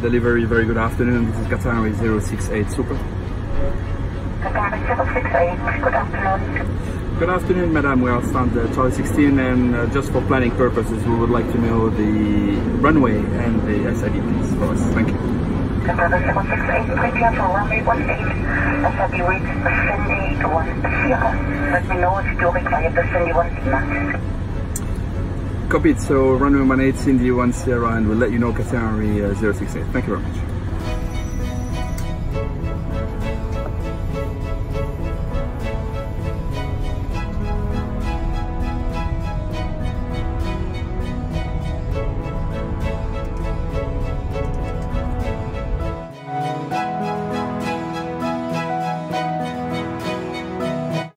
delivery, very good afternoon. This is Qatari 068 Super. Qatari 068, good afternoon. Good afternoon, madam. We are stand uh, Charlie 16 and uh, just for planning purposes, we would like to know the runway and the SID please for us. Thank you. Qatari 068, prepare for runway 18. SID reads Cindy 1 Sierra. Let me know if you require the Cindy 1 Lima. Copied. So runway 18, Cindy 1 Sierra, and we'll let you know Qatari uh, 068. Thank you very much.